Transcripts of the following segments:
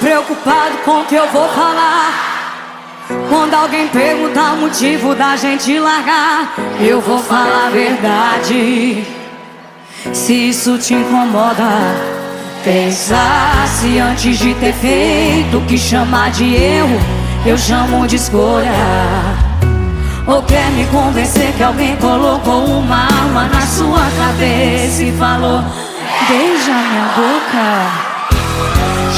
Preocupado com o que eu vou falar? Quando alguém perguntar o motivo da gente largar, eu vou falar a verdade. Se isso te incomoda, pensasse antes de ter feito o que chamar de erro, eu chamo de escolha. Ou quer me convencer que alguém colocou uma arma na sua cabeça e falou: Beija minha boca.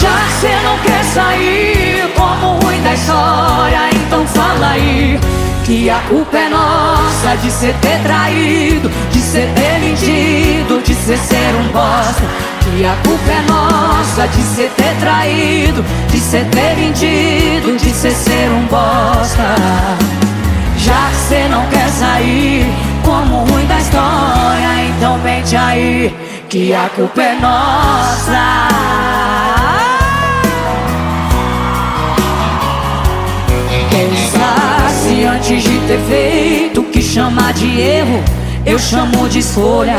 Já que cê não quer sair como ruim da história, então fala aí. Que a culpa é nossa de cê ter traído, de cê ter mentido, de cê ser um bosta. Que a culpa é nossa de cê ter traído, de cê ter mentido, de cê ser um bosta. Já que cê não quer sair como ruim da história, então mente aí que a culpa é nossa. Antes de ter feito o que chamar de erro, eu chamo de escolha.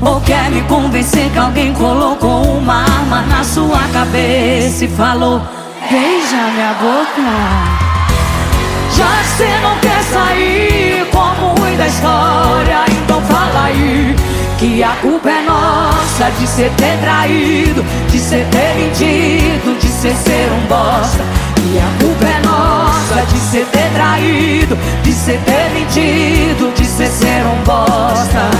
Ou quer me convencer que alguém colocou uma arma na sua cabeça e falou: Beija minha boca. Já cê não quer sair como ruim da história, então fala aí. Que a culpa é nossa de cê ter traído, de cê ter mentido, de cê ser um bosta. E a culpa é cê ter traído, de cê ter mentido, de cê ser um bosta.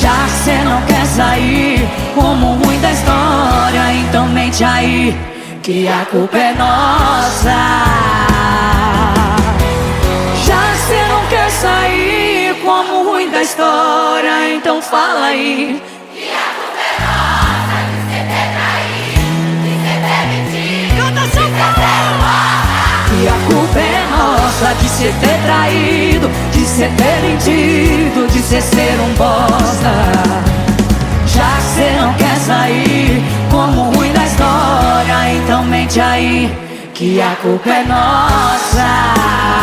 Já que cê não quer sair como ruim da história, então mente aí, que a culpa é nossa. Já que cê não quer sair como ruim da história, então fala aí. De cê ter traído, de cê ter mentido, de cê ser um bosta. Já que cê não quer sair como ruim da história, então mente aí, que a culpa é nossa.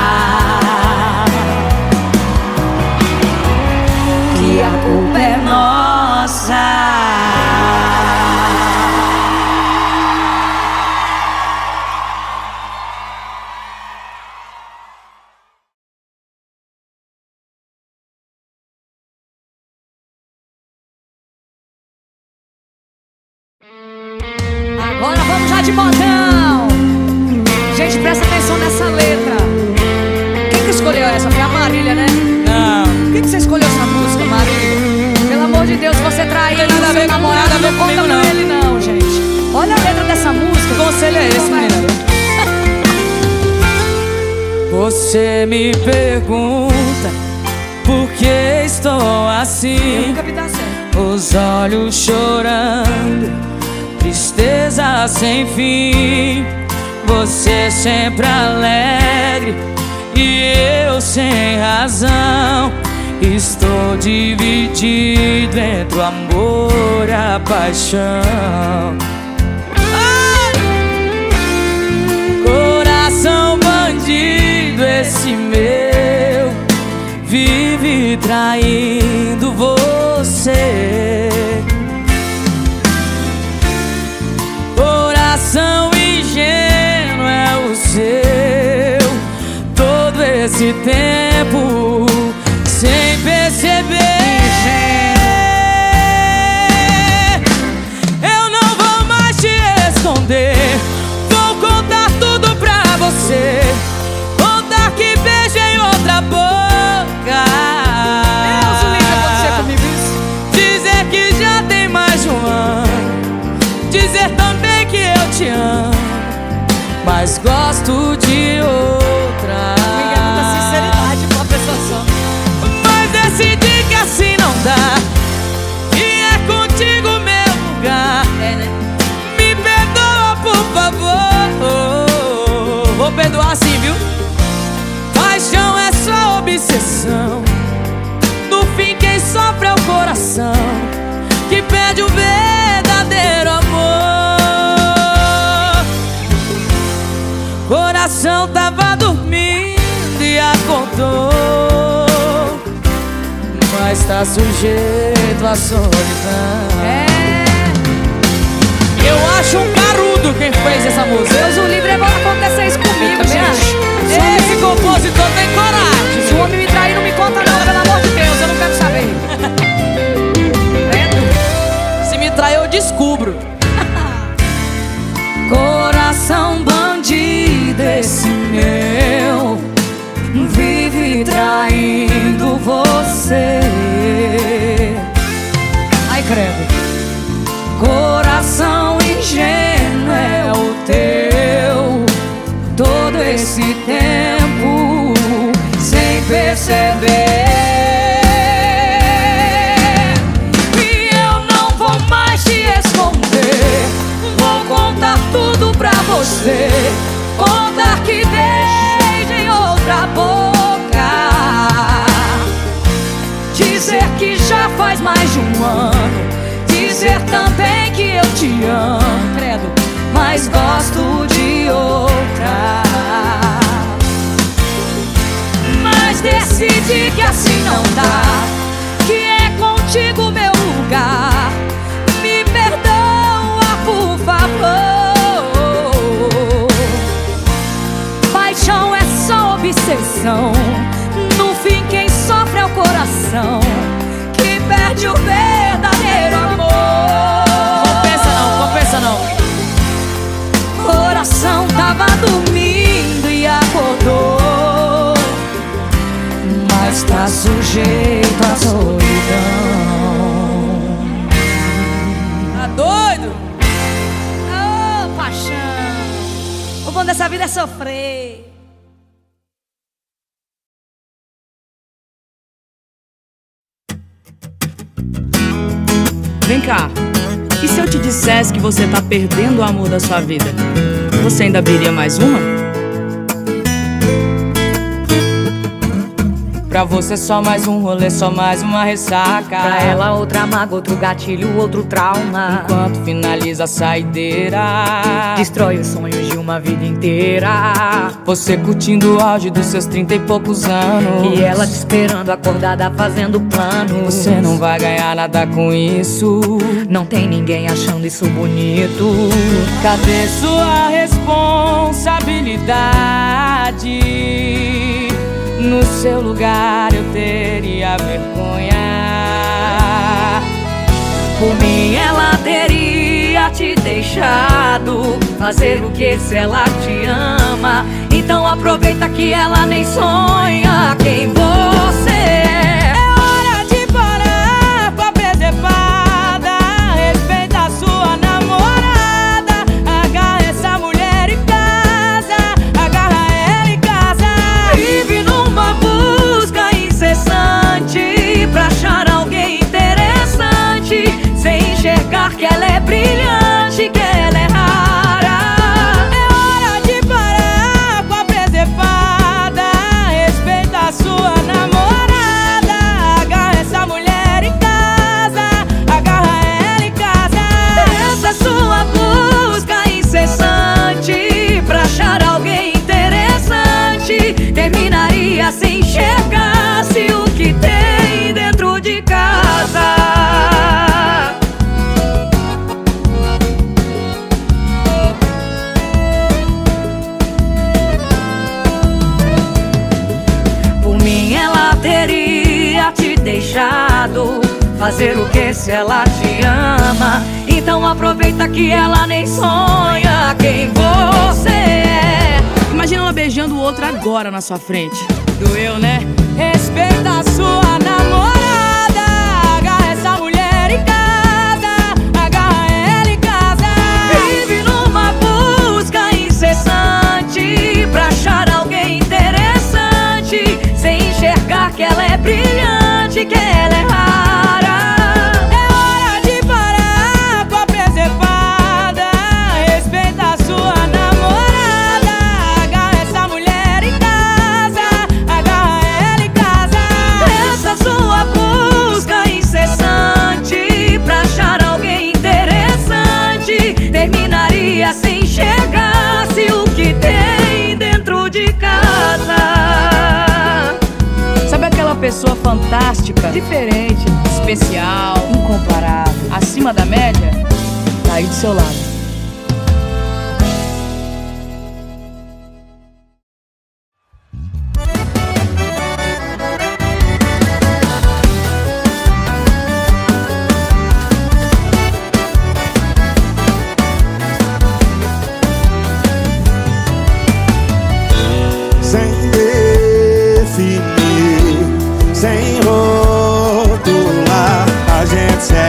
De botão. Gente, presta atenção nessa letra. Quem que escolheu essa? Foi a Marília, né? Não. Quem que você escolheu essa música, Marília? Pelo amor de Deus, você traiu Tem nada a seu namorado, não conta com não. ele não, gente. Olha a letra dessa música. Que conselho é esse, menina? Você me pergunta por que estou assim, os olhos chorando, tristeza sem fim. Você sempre alegre e eu sem razão. Estou dividido entre o amor e a paixão. Coração bandido, esse meu vive traindo você. Coração ingênuo é o seu, todo esse tempo coração que pede o verdadeiro amor. Coração tava dormindo e acordou. Mas tá sujeito à solidão. É. Eu acho um carudo quem fez essa música. Deus o livre é bom acontecer isso comigo, acho. gente. Só esse compositor tem coragem. Se o homem me trair, não me conta não, pelo amor de Deus, eu não quero saber. Trair, eu descubro. Coração bandido esse meu Vive traindo você. Ai credo. Coração ingênuo é o teu. Todo esse tempo sem perceber você Contar que beijo em outra boca. Dizer que já faz mais de um ano. Dizer também que eu te amo Credo Mas gosto de outra. Mas decidi que assim não dá obsessão No fim quem sofre é o coração Que perde o verdadeiro amor. Compensa não, compensa não. Coração tava dormindo e acordou. Mas tá sujeito à solidão. Tá doido? Ô, paixão. O bom dessa vida é sofrer Vem cá. E se eu te dissesse que você tá perdendo o amor da sua vida? Você ainda viria mais uma? Pra você só mais um rolê, só mais uma ressaca. Pra ela outra mágoa, outro gatilho, outro trauma Enquanto finaliza a saideira. Destrói os sonhos de uma vida inteira Você curtindo o auge dos seus trinta e poucos anos. E ela te esperando acordada fazendo planos Você não vai ganhar nada com isso. Não tem ninguém achando isso bonito Cadê sua responsabilidade? No seu lugar eu teria vergonha. Por mim ela teria te deixado Fazer o que se ela te ama Então aproveita que ela nem sonha Quem você é É hora de parar com a presepada. Fazer o que se ela te ama Então aproveita que ela nem sonha Quem você é Imagina ela beijando o outro agora na sua frente. Doeu, né? Respeita a sua namorada. Agarra essa mulher em casa. Agarra ela em casa. Vive numa busca incessante Pra achar alguém interessante Sem enxergar que ela é brilhante Que ela é pessoa fantástica, Diferente, especial, incomparável acima da média? Tá aí do seu lado.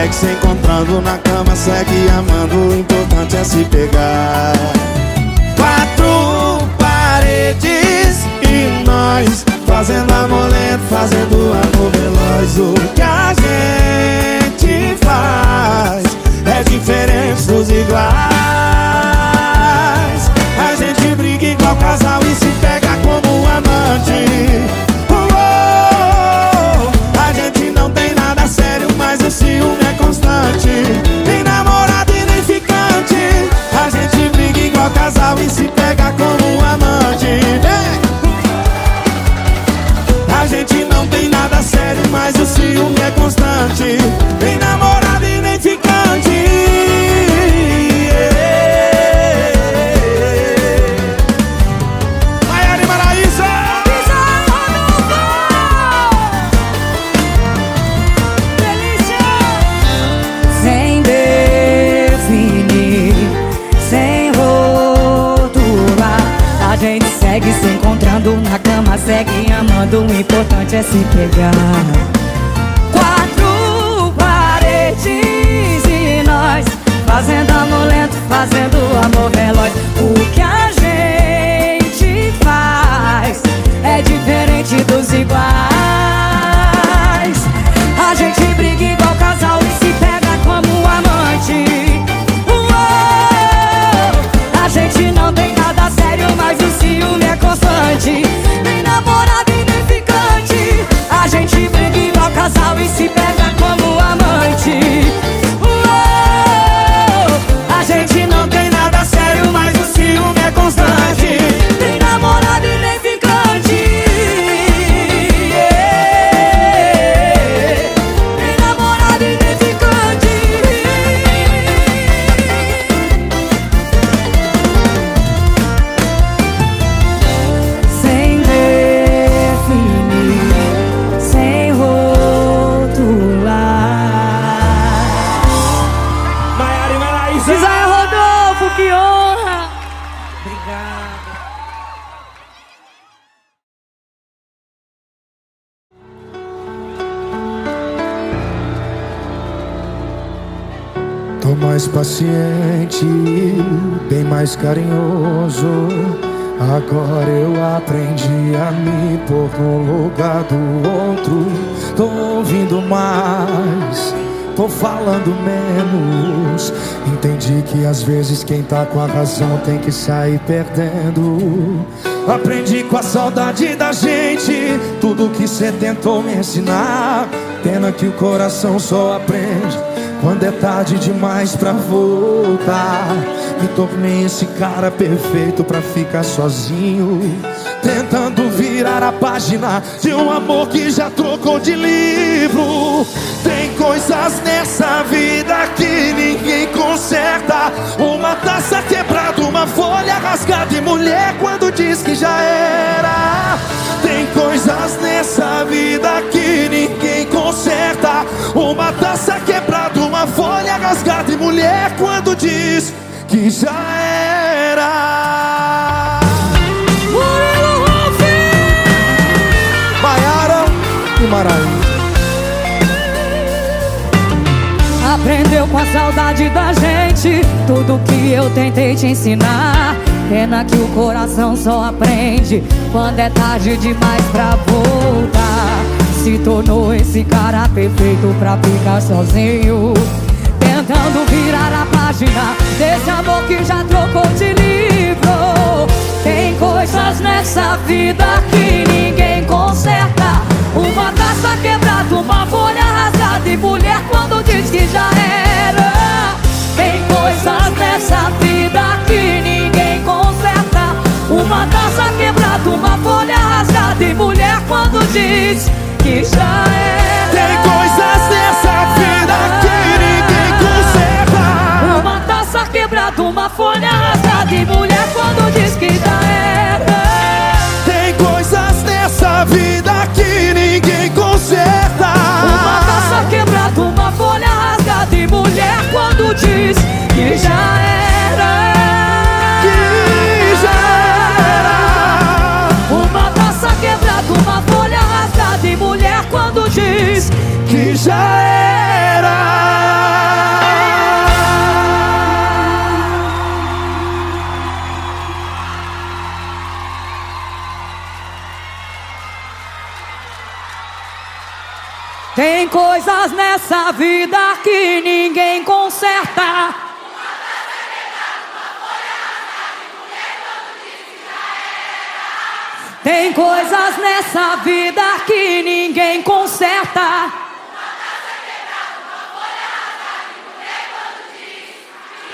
Segue se encontrando na cama, segue amando. O importante é se pegar. Quatro paredes e nós fazendo amor lento, fazendo amor veloz. O que a gente faz é diferente dos iguais. A gente briga igual casal e se pega como um amante A gente não tem nada sério, mas o ciúme é constante se pegar. Quatro paredes e nós fazendo amor lento, fazendo amor veloz. O que a gente faz é diferente dos iguais. A gente briga igual casal e se pega como amante. Uou! A gente não tem nada sério, mas o ciúme é constante. Casal e se mais paciente, bem mais carinhoso. Agora eu aprendi a me pôr no lugar do outro. Tô ouvindo mais, tô falando menos. Entendi que às vezes quem tá com a razão tem que sair perdendo. Aprendi com a saudade da gente tudo que cê tentou me ensinar. Pena que o coração só aprende quando é tarde demais pra voltar. Me tornei esse cara perfeito pra ficar sozinho. Tentando virar a página de um amor que já trocou de livro. Tem coisas nessa vida que ninguém conserta. Uma taça quebrada, uma folha rasgada e mulher quando diz que já era. Tem coisas nessa vida que quando diz que já era. Murilo Rolf! Maiara e Maraí. Aprendeu com a saudade da gente Tudo que eu tentei te ensinar Pena que o coração só aprende Quando é tarde demais pra voltar Se tornou esse cara perfeito pra ficar sozinho página Desse amor que já trocou de livro. Tem coisas nessa vida que ninguém conserta. Uma taça quebrada, uma folha rasgada E mulher quando diz que já era. Tem coisas nessa vida que ninguém conserta. Uma taça quebrada, uma folha rasgada E mulher quando diz que já era folha rasgada E mulher quando diz que já era Tem coisas nessa vida que ninguém conserta. Uma taça quebrada, uma folha rasgada E mulher quando diz vida que ninguém conserta. Tem coisas nessa vida que ninguém conserta.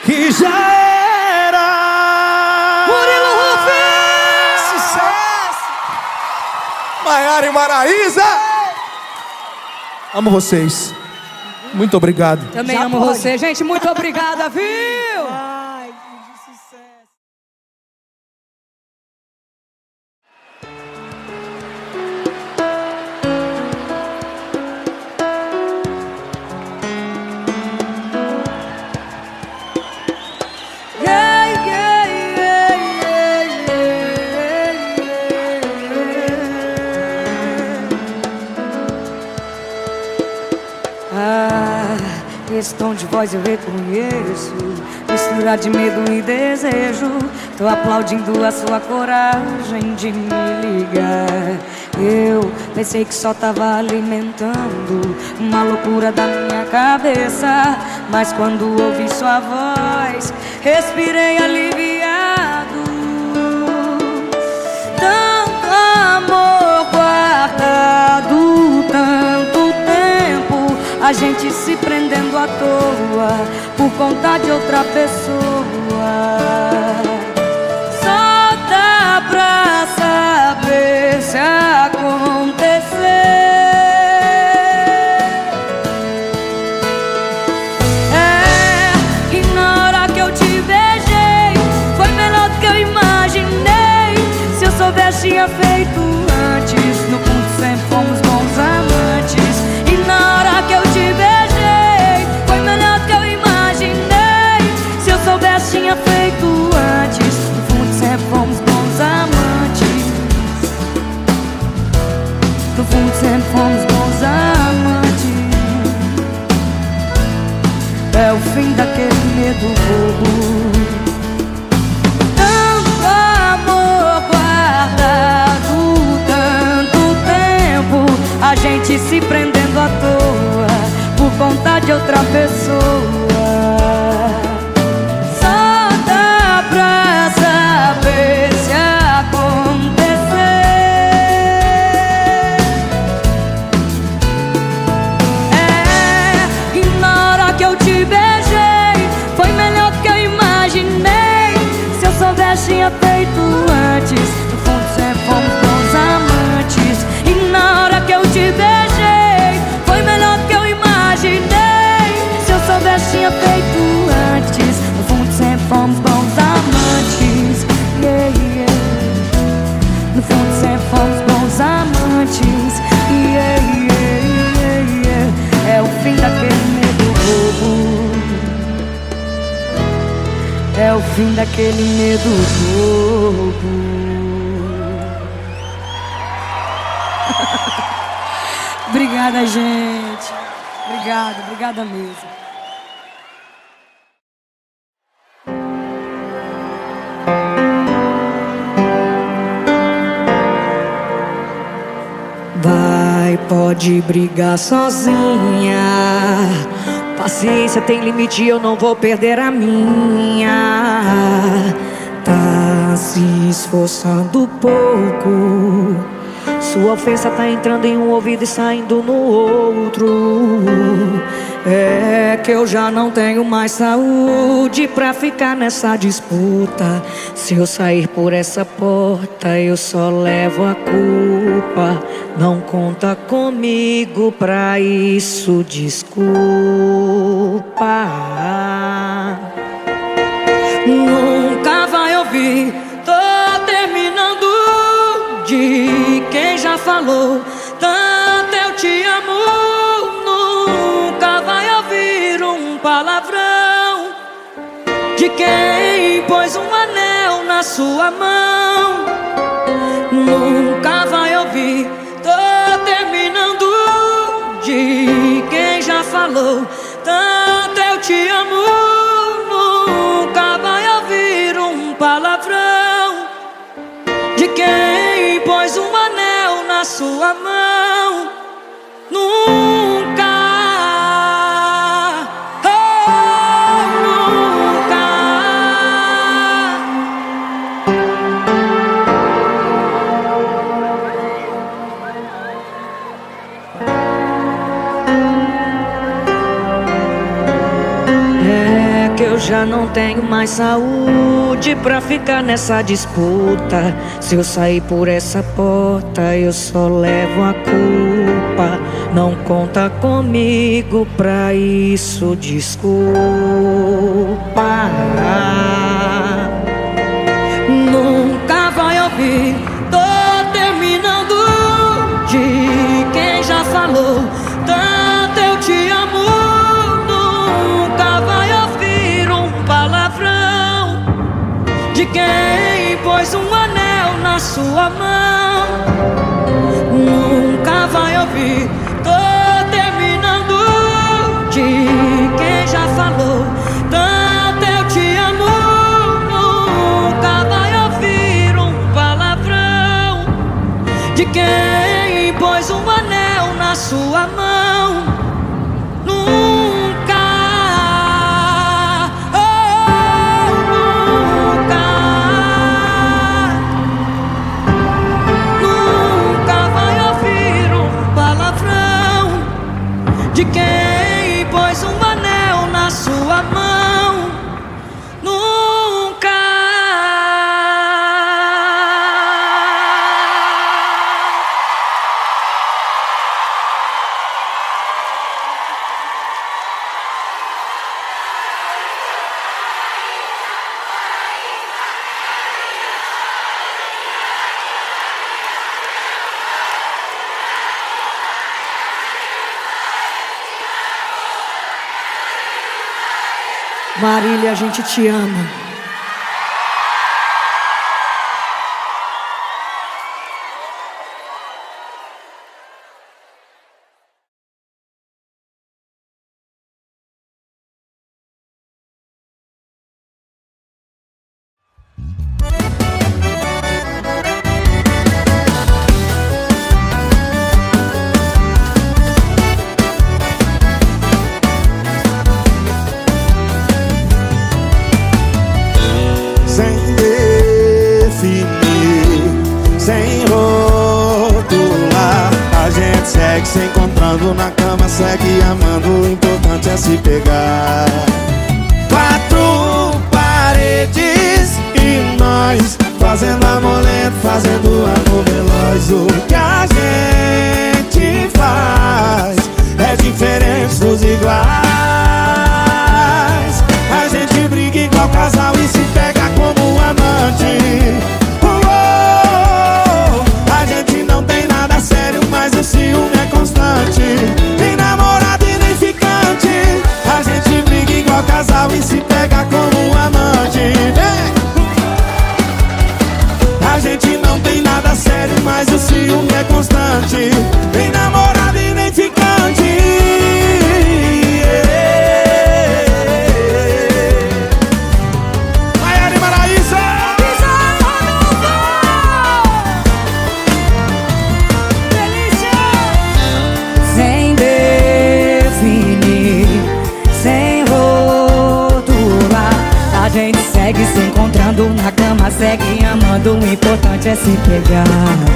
Que já era. Murilo Rufus! Sucesso! Maiara e Maraísa! Amo vocês. Muito obrigado. Também amo você, gente. Muito obrigada, viu? Voz eu reconheço. Mistura de medo e desejo. Tô aplaudindo a sua coragem de me ligar. Eu pensei que só tava alimentando uma loucura da minha cabeça. Mas quando ouvi sua voz, respirei aliviado. Tanto amor guardado, tanto tempo, a gente se prendendo à toa por conta de outra pessoa. Só dá pra saber se acontecer. Se eu soubesse, O fim daquele medo bobo Obrigada, gente. Obrigada, obrigada mesmo. Vai, pode brigar sozinha. Paciência tem limite, eu não vou perder a minha. Tá se esforçando pouco. Sua ofensa tá entrando em um ouvido e saindo no outro. É que eu já não tenho mais saúde pra ficar nessa disputa. Se eu sair por essa porta, eu só levo a culpa. Não conta comigo pra isso, desculpa. Nunca vai ouvir, tô terminando de quem já falou. Tanto eu te amo, nunca vai ouvir um palavrão de quem pôs um anel na sua mão. Nunca vai ouvir, tô terminando de quem já falou. Te amo, nunca vai ouvir um palavrão de quem pôs um anel na sua mão. Já não tenho mais saúde pra ficar nessa disputa. Se eu sair por essa porta, eu só levo a culpa. Não conta comigo pra isso, desculpa. Nunca vai ouvir, tô terminando de quem já falou. Sua mão. Nunca vai ouvir, Marília, a gente te ama. Se encontrando na cama, segue amando. O importante é se pegar. Quatro paredes e nós fazendo amor lento, fazendo amor veloz. O que a gente faz é diferente dos iguais. A gente briga igual casal e se pega como amante. Casal e se pega como amante. É se pegar.